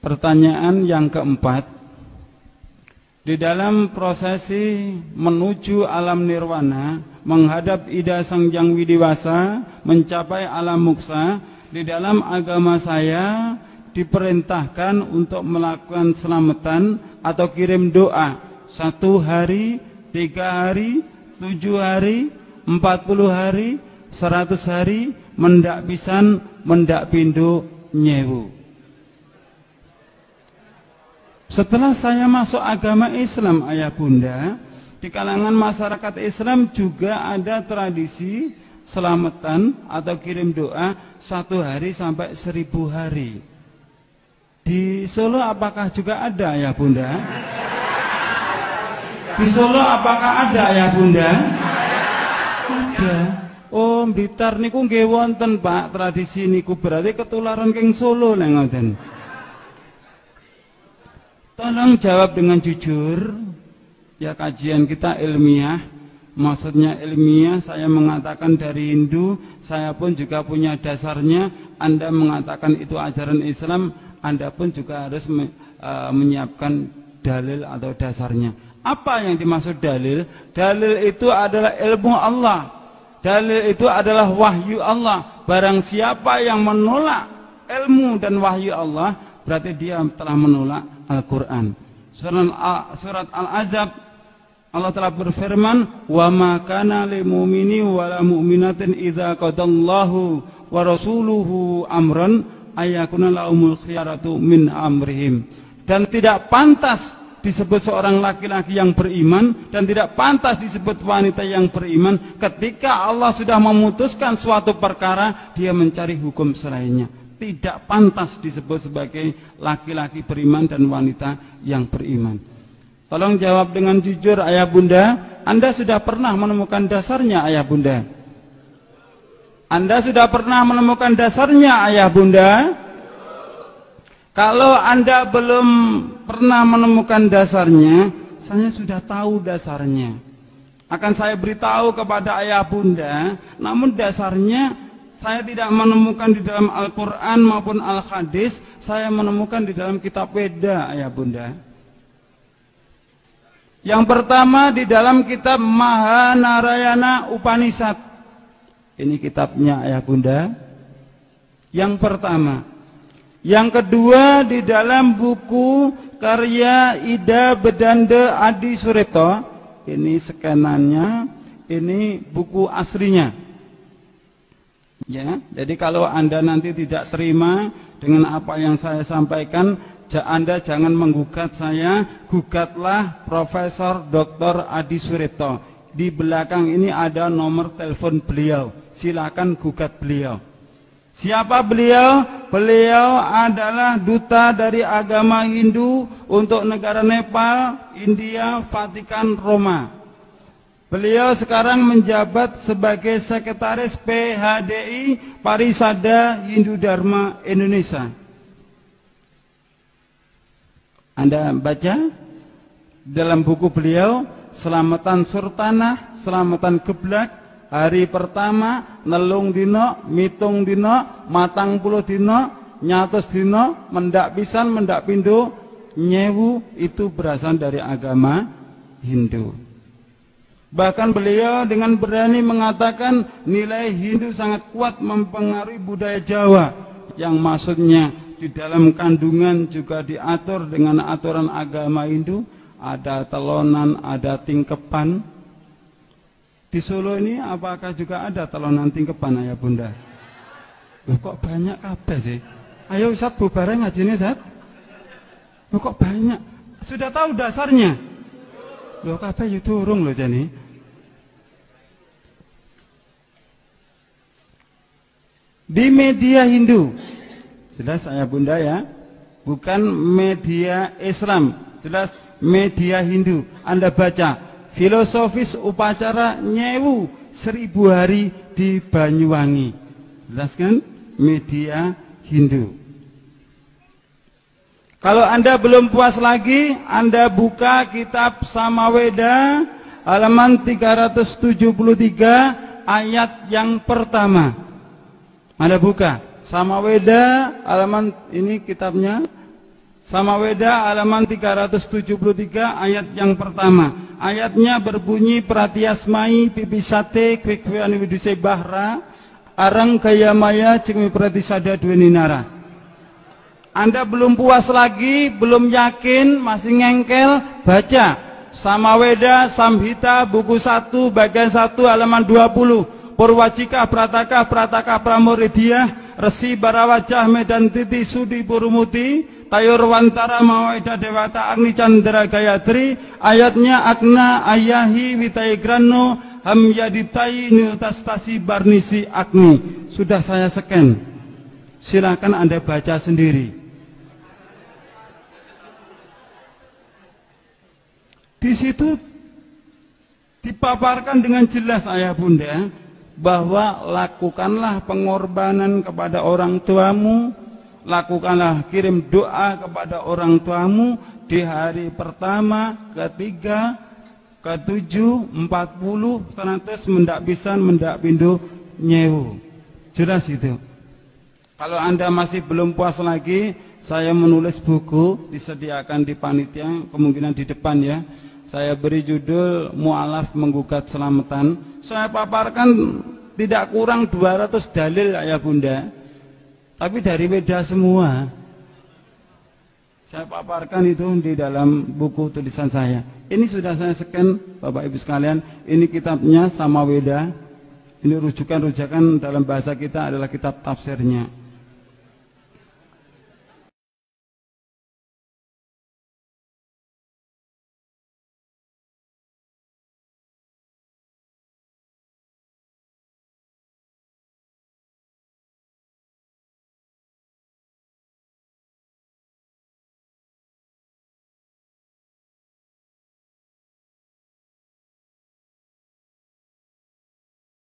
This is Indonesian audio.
Pertanyaan yang keempat. Di dalam prosesi menuju alam nirwana Menghadap Ida Sang Yang Widiwasa Mencapai alam muksa Di dalam agama saya Diperintahkan untuk melakukan selamatan Atau kirim doa. Satu hari, tiga hari, tujuh hari, empat puluh hari, seratus hari Mendak pisan, mendak pindu, nyewu setelah saya masuk agama Islam ayah bunda Di kalangan masyarakat Islam juga ada tradisi Selamatan atau kirim doa Satu hari sampai seribu hari Di Solo apakah juga ada ayah bunda? Di Solo apakah ada ayah bunda? Ada Oh Blitar niku nggih wonten Pak tradisi niku berarti ketularan keng Solo lek ngoten. Tolong jawab dengan jujur. Ya kajian kita ilmiah. Maksudnya ilmiah saya mengatakan dari Hindu, saya pun juga punya dasarnya. Anda mengatakan itu ajaran Islam, Anda pun juga harus uh, menyiapkan dalil atau dasarnya. Apa yang dimaksud dalil? Dalil itu adalah ilmu Allah. Dalil itu adalah wahyu Allah. Barang siapa yang menolak ilmu dan wahyu Allah, berarti dia telah menolak Al-Quran. Surat Al-Azab Allah telah berfirman, "Wa ma kana lil mu'mini wa mu'minatin idza qadallahu wa rasuluhu amran ayakuna lahumul khiyaratu min amrihim." Dan tidak pantas disebut seorang laki-laki yang beriman dan tidak pantas disebut wanita yang beriman ketika Allah sudah memutuskan suatu perkara dia mencari hukum selainnya tidak pantas disebut sebagai laki-laki beriman dan wanita yang beriman. Tolong jawab dengan jujur ayah bunda, Anda sudah pernah menemukan dasarnya ayah bunda? Anda sudah pernah menemukan dasarnya ayah bunda? Kalau Anda belum pernah menemukan dasarnya, saya sudah tahu dasarnya. Akan saya beritahu kepada ayah bunda, namun dasarnya saya tidak menemukan di dalam Al-Quran maupun Al-Hadis Saya menemukan di dalam kitab Weda ayah bunda. Yang pertama di dalam kitab Mahanarayana Upanishad. Ini kitabnya ayah bunda. Yang pertama. Yang kedua di dalam buku karya Ida Bedanda Adi Sureto Ini skenannya Ini buku aslinya Ya, jadi kalau Anda nanti tidak terima dengan apa yang saya sampaikan, Anda jangan menggugat saya, gugatlah Profesor Dr. Adi Suripto. Di belakang ini ada nomor telepon beliau. Silakan gugat beliau. Siapa beliau? Beliau adalah duta dari agama Hindu untuk negara Nepal, India, Vatikan, Roma. Beliau sekarang menjabat sebagai sekretaris PHDI Parisada Hindu Dharma Indonesia. Anda baca dalam buku beliau Selamatan Surtanah, Selamatan Geblak, hari pertama nelung dino, mitung dino, matang puluh dino, nyatus dino, mendak pisan, mendak pindu, nyewu itu berasal dari agama Hindu. Bahkan beliau dengan berani mengatakan nilai Hindu sangat kuat mempengaruhi budaya Jawa yang maksudnya di dalam kandungan juga diatur dengan aturan agama Hindu ada telonan, ada tingkepan. Di Solo ini apakah juga ada telonan tingkepan ayah bunda? Loh, kok banyak kabeh sih? Ayo Ustaz ngaji ini Ustaz. Loh, kok banyak? Sudah tahu dasarnya? Loh kabeh yo turung loh jani. Di media Hindu. Jelas saya bunda ya, bukan media Islam, jelas media Hindu. Anda baca filosofis upacara nyewu seribu hari di Banyuwangi. Jelas kan? Media Hindu. Kalau Anda belum puas lagi, Anda buka kitab Samaweda halaman 373 ayat yang pertama. Anda buka Samaweda halaman ini kitabnya Samaweda halaman 373 ayat yang pertama. Ayatnya berbunyi pratiasmai pipisate kwekwean widuse bahra arang kaya maya cengmi pratisada dua ninara. Anda belum puas lagi, belum yakin, masih ngengkel, baca Samaweda Samhita buku 1 bagian 1 halaman 20 Purwajika Prataka Prataka Pramuridia Resi Barawajah Medan Titi Sudi Purumuti Tayur Wantara Mawaida Dewata Agni Chandra Gayatri ayatnya Agna Ayahi Witai Grano Hamyaditai Nutastasi Barnisi Agni. Sudah saya scan. Silakan anda baca sendiri. Di situ dipaparkan dengan jelas ayah bunda bahwa lakukanlah pengorbanan kepada orang tuamu lakukanlah kirim doa kepada orang tuamu di hari pertama, ketiga, ketujuh, empat puluh, seratus mendak bisa mendak pindu nyewu. Jelas itu. Kalau anda masih belum puas lagi, saya menulis buku disediakan di panitia, kemungkinan di depan ya. Saya beri judul Mu'alaf Menggugat Selamatan. Saya paparkan tidak kurang 200 dalil ya bunda tapi dari beda semua. Saya paparkan itu di dalam buku tulisan saya. Ini sudah saya scan Bapak Ibu sekalian. Ini kitabnya sama Weda. Ini rujukan-rujukan dalam bahasa kita adalah kitab tafsirnya.